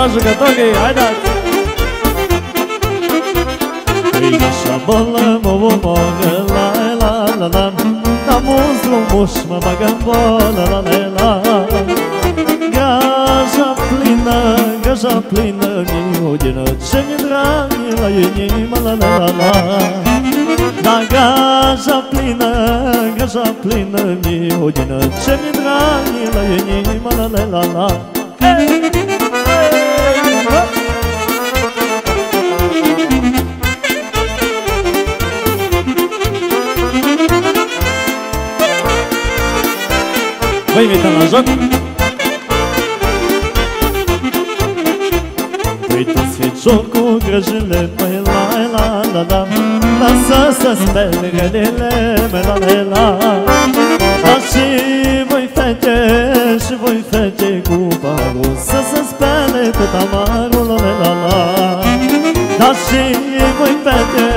așa jucătorii, haideți! Păi așa bolă, mă omoră, la la la la Da muzlu muș, mă bagă în bolă, la la la Gaja plină, gaja plină, mi udină Ce mi dragi la inima, la la la la Da gaja plină, gaja plină, mi udină Ce mi dragi la inima, la la la la Hey! Vă invităm la joc. Păi tu ți jocul grăjile Măi la la la la Lasă să speli rănile Măi la la la. Dar și voi fete Și voi fete cu parul Să se spele tot amarul La la la la. Dar și voi fete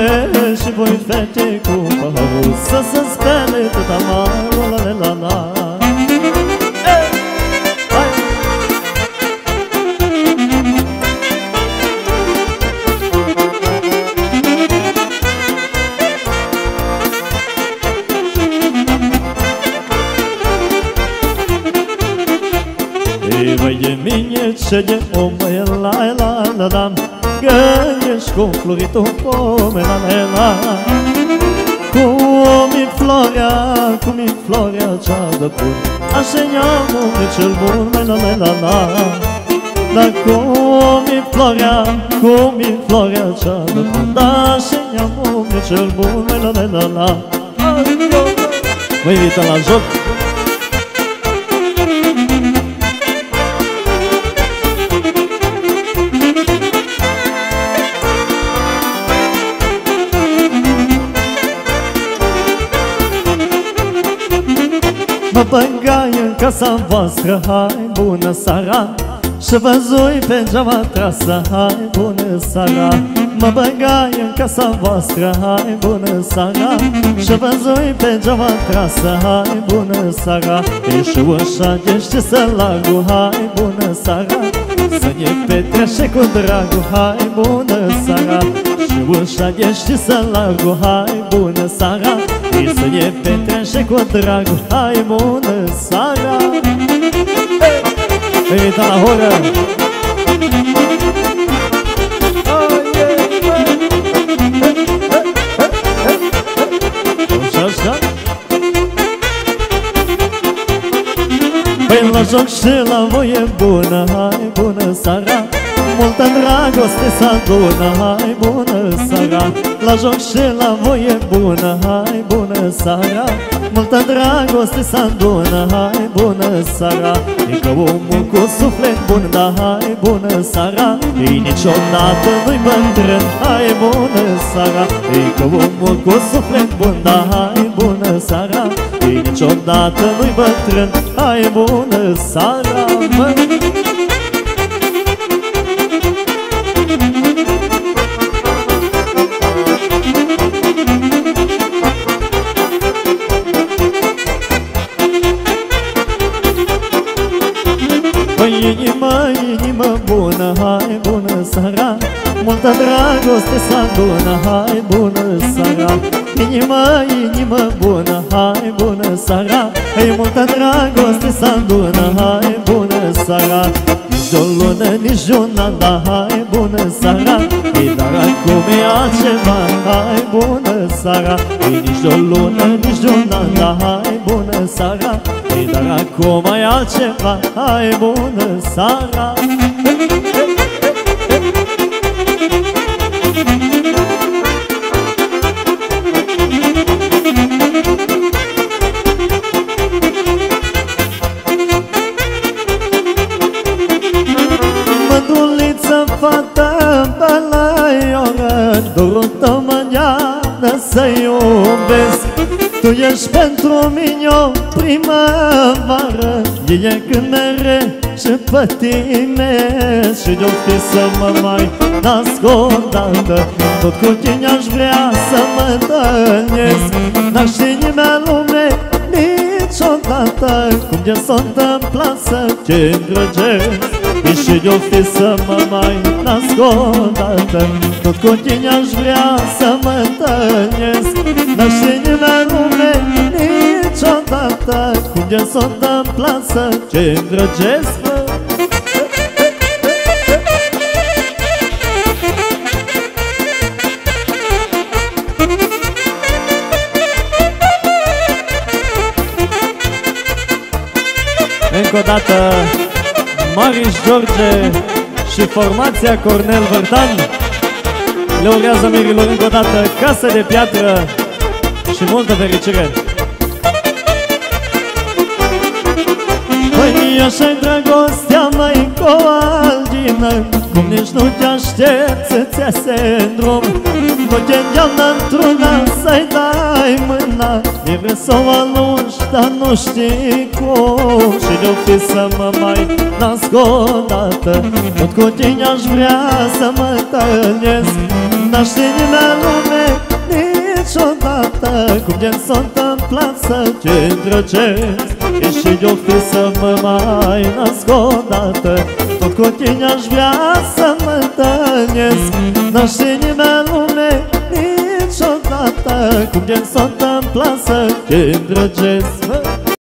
Și voi fete cu parul Să se ce de omă la la la la. Că ești cu floritul pome la la la. Cum e floarea, cum e floarea cea de pun Așa neamul de cel bun, la la la la Dar cum e floarea, cum e floarea cea de pun Dar așa neamul de cel bun, la la la la. Vă invită la joc Mă băgai în casa voastră, hai bună seara. Și văzui pe geama trasă, hai bună seara. Mă băgai în casa voastră, hai bună seara. Și văzui pe geama trasă, hai bună seara. Ești ușa, ești să largu, hai bună seara. Să ne petrește cu dragul, hai bună seara. Și ușa, ești să largu, hai bună seara. și să ne petrește cu dragul Hai bună seara. Hey, la horă Păi la joc și la voie bună Hai bună seara Multă dragoste să adună Hai bună seara La joc și la voie bună. Hai bună seara Multă dragoste să adună Hai bună seara E că omul cu suflet bun Da hai bună seara. Ei niciodată nu-i bătrân Hai bună seara. E că omul cu suflet bun Da hai bună seara. Ei niciodată nu-i bătrân Hai bună seara Măi Inimă, dragoste să adună, hai bună seara. Inimă, inimă bună, hai bună seara. Hai multă dragoste să adună, hai bună seara. Nici o lună, nici una, da, hai bună seara. Ei, dar acum e altceva, hai bună seara. Ei, nici o lună, nici una, da, hai bună seara. Ei, dar acum e altceva, hai bună seara. Măduliță, fată, să iubesc. Tu ești pentru mine o primăvară E când mere și pătimesc Și de-o fi să mă mai nasc o dată Tot cu tine aș vrea să mă întâlnesc. N-aș ști nimeni lume niciodată. Cum de s-a întâmplat să te îndrăgesc Și de-o fi să mă mai nasc o dată Tot cu tine aș vrea să mă întâlnesc. Dar și nimeni lume niciodată. Cum de s-o întâmplat să ce îndrăgesc Încă o dată Marius George și formația Cornel Vărtan. Le urează mirilor încă o dată casă de piatră și multă fericire. Păi așa-i dragostea mai coaldină Cum nici nu te aștept să-ți iese în drum vrea să o alungi, dar nu știi cum. Și de-o fi să mă mai nasc o dată Tot cu tine aș vrea să mă întâlnesc. N-aș ști nimeni lume niciodată Cum de s-a întâmplat să te îndrăgesc. E și de-o fi să mă mai nasc o dată Tot cu tine aș vrea să mă întâlnesc. N-aș ști nimeni lume niciodată Cum de s-a întâmplat să te îndrăgesc